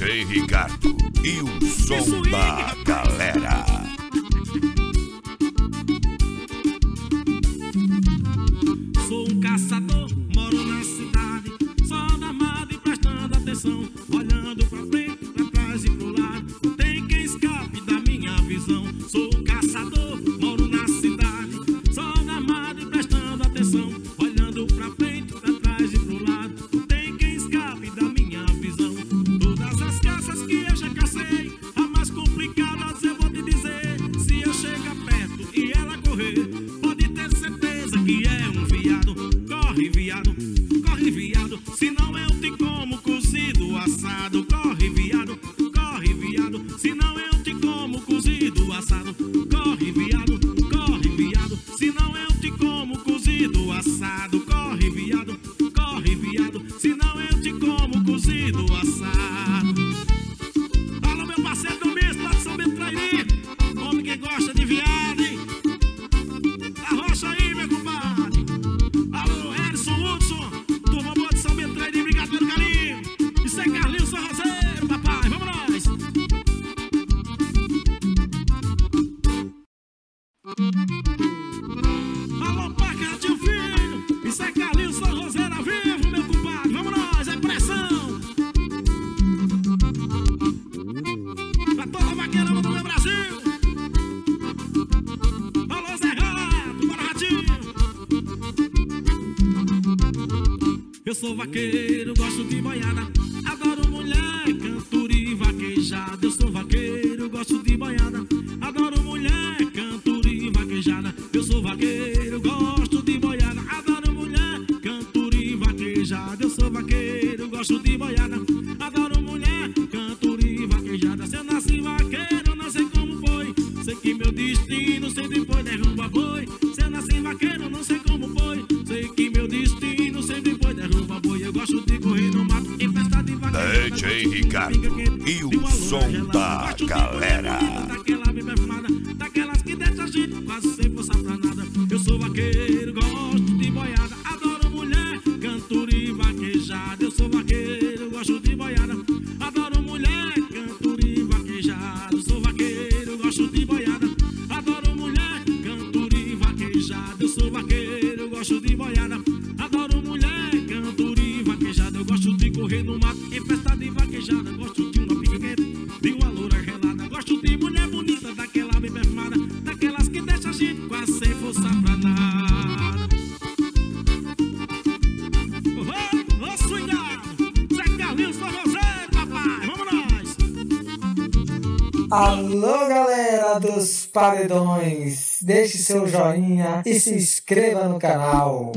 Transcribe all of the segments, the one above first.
DJ Ricardo e o som da galera. Ducati. Eu sou vaqueiro, gosto de boiada. Adoro mulher, canturi, e vaquejada. Eu sou vaqueiro, gosto de boiada. Adoro mulher, canturi, e vaquejada. Eu sou vaqueiro, gosto de boiada. Adoro mulher, canturi, e vaquejada. Eu sou vaqueiro, gosto de boiada. Adoro mulher, canturi, e vaquejada. Se eu nasci vaqueiro, não sei como foi. Sei que meu destino sempre foi derruba boi. DJ Ricardo e o som da galera. Daquelas que a gente sem força pra nada. Eu sou vaqueiro, gosto de boiada, adoro mulher, cantor e vaquejada. Eu sou vaqueiro. paredões, deixe seu joinha e se inscreva no canal.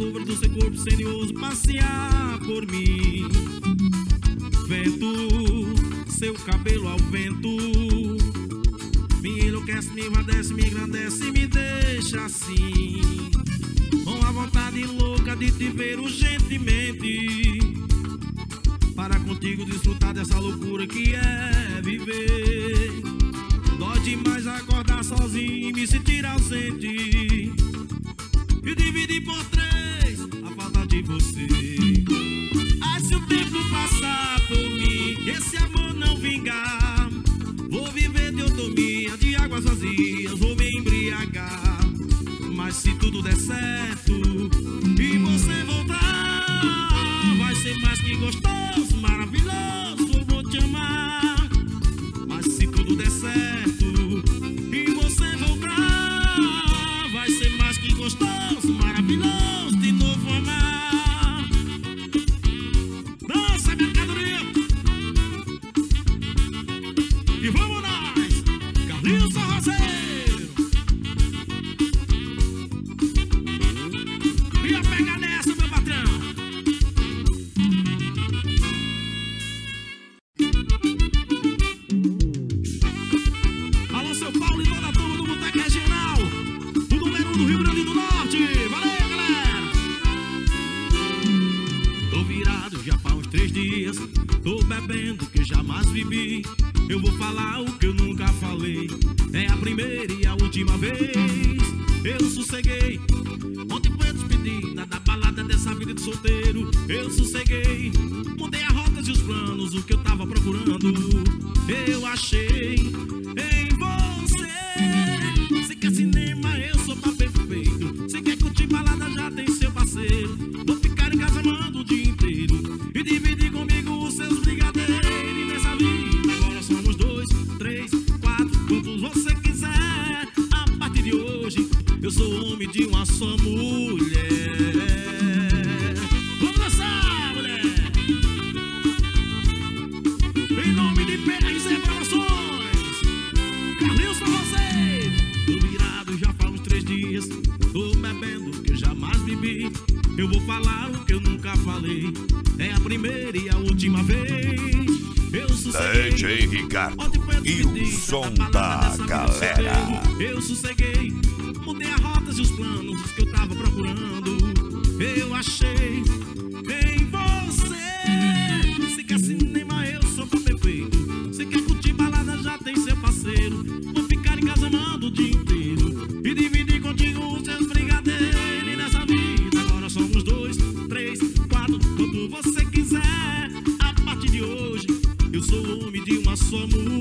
louvor do seu corpo serioso passear por mim. Vento, seu cabelo ao vento, me enlouquece, me invadece, me engrandece, me deixa assim. Com a vontade louca de te ver urgentemente, para contigo desfrutar dessa loucura que é viver. você. de mim. Eu vou falar o uma mulher. Vamos dançar, mulher! Em nome de PRZ Promoções, Carlinhos pra vocês! Tô virado já faz uns três dias, tô bebendo o que eu jamais bebi. Eu vou falar o que eu nunca falei, é a primeira e a última vez. Eu DJ Ricardo e o som da galera. Eu sosseguei somos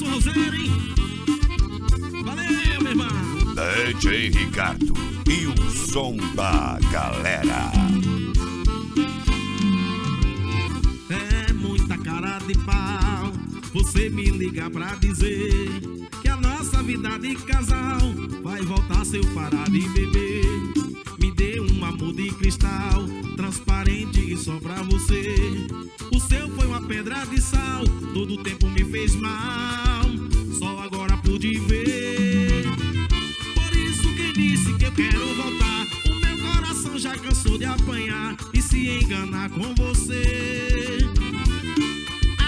Edilson Rosário, hein? Valeu, meu irmão! DJ Ricardo e o som da galera. É muita cara de pau você me liga pra dizer que a nossa vida de casal vai voltar se eu parar de beber. Me dê um amor de cristal, transparente e só pra você. O seu foi uma pedra de sal, todo o tempo me fez mal. enganar com você.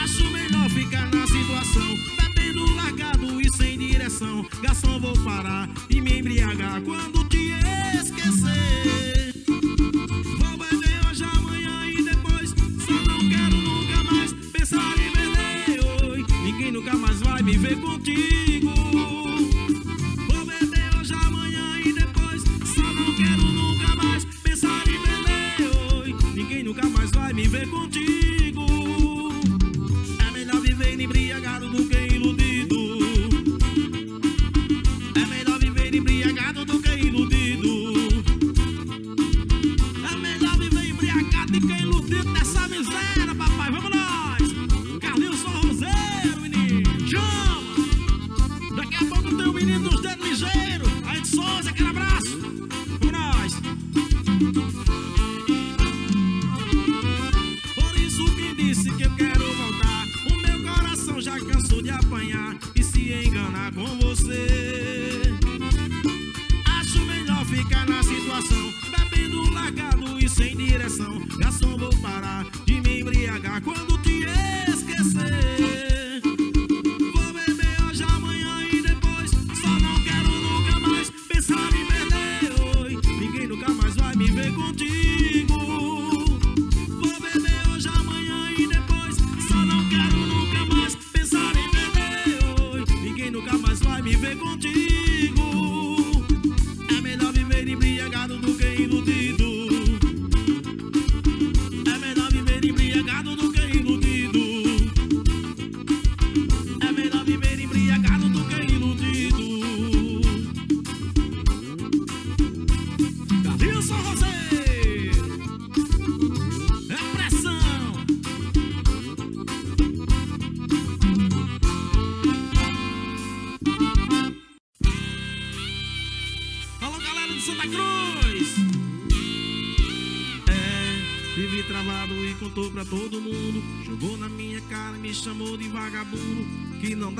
Acho melhor ficar na situação Tá tendo largado e sem direção. Garçom, vou parar e me embriagar quando te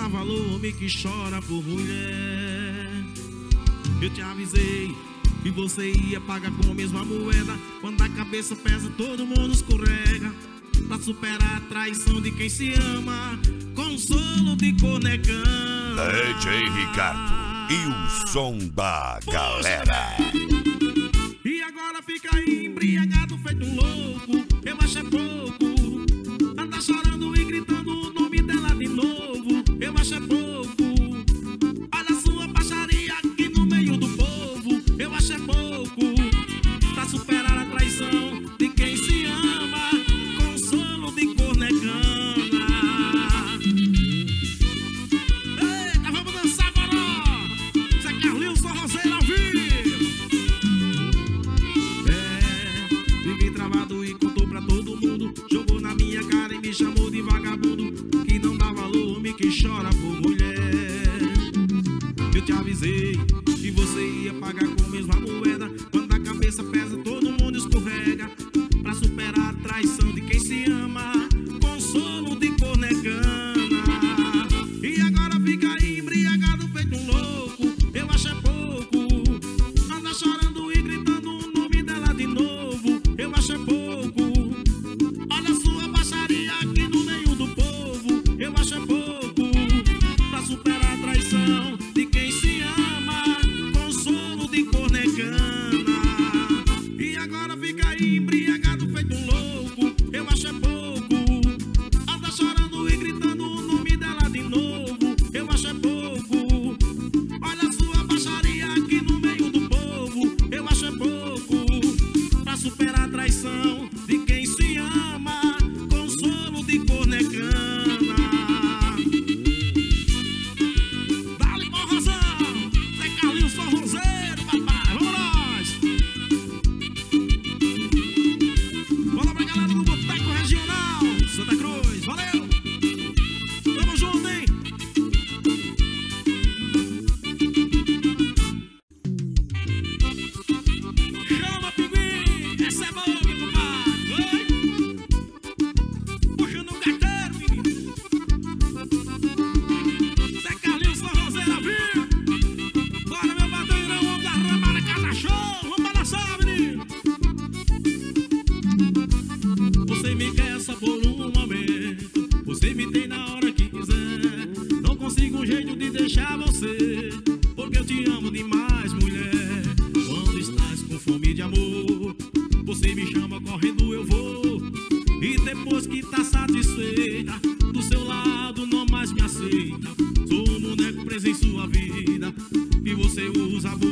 dá valor homem que chora por mulher. Eu te avisei que você ia pagar com a mesma moeda. Quando a cabeça pesa, todo mundo escorrega. Pra superar a traição de quem se ama, consolo de conecão. DJ é, Ricardo e o som da Puxa. galera. vida. Sou um boneco preso em sua vida e você usa a boca.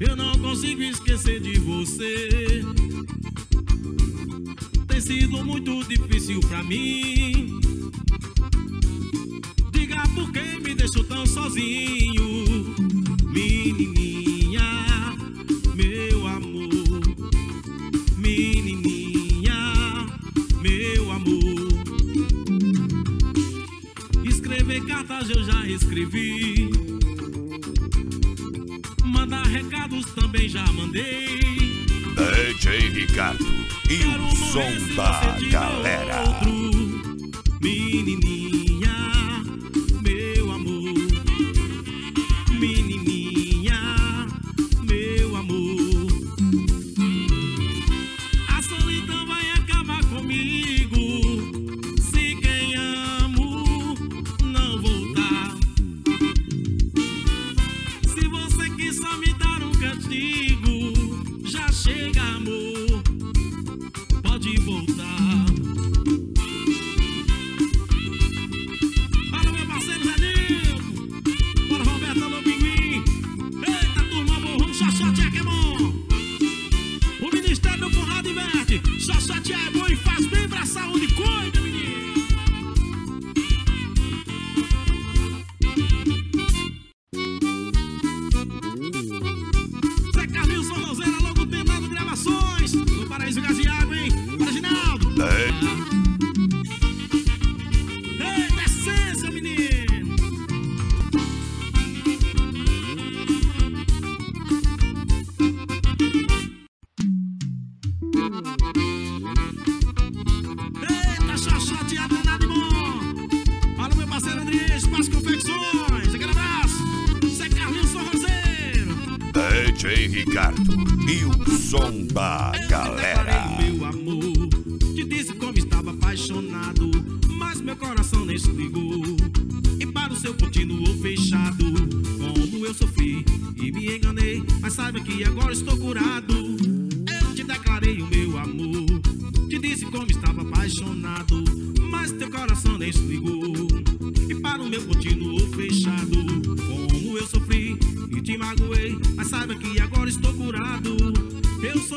Eu não consigo esquecer de você. Tem sido muito difícil pra mim. Diga por que me deixou tão sozinho, menininha, meu amor, menininha, meu amor. Escrever cartas eu já escrevi recados também já mandei. DJ Ricardo e o som da galera.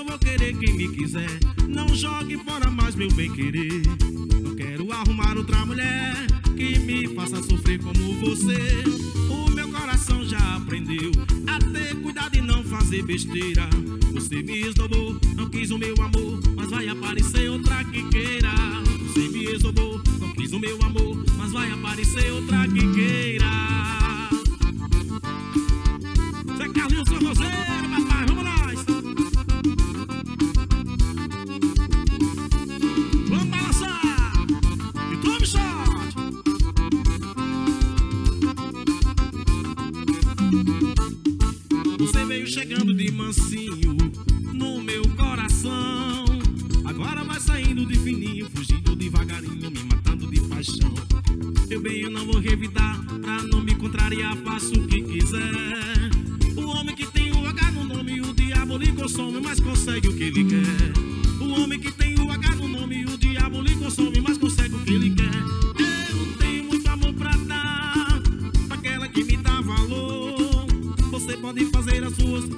vou querer quem me quiser. Não jogue fora mais meu bem querer. Não quero arrumar outra mulher que me faça sofrer como você. O meu coração já aprendeu a ter cuidado e não fazer besteira. Você me esnobou, não quis o meu amor, mas vai aparecer outra que queira. Você me esnobou, não quis o meu amor, mas vai aparecer outra que queira. Zé Carlinhos, São Roseiro, Eu bem, eu não vou revidar, pra não me contrariar, faço o que quiser. O homem que tem o H no nome, o diabo lhe consome, mas consegue o que ele quer. O homem que tem o H no nome, o diabo lhe consome, mas consegue o que ele quer. Eu tenho muito amor pra dar, pra aquela que me dá valor. Você pode fazer as suas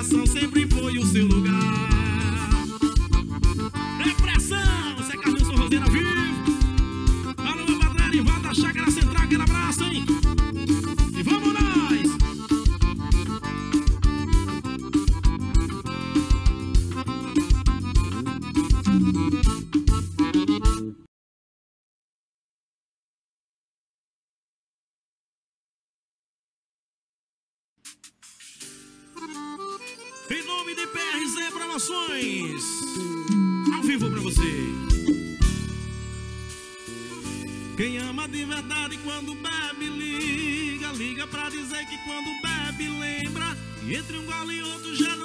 coração sempre quando bebe liga, liga pra dizer que quando bebe lembra, e entre um gole e outro já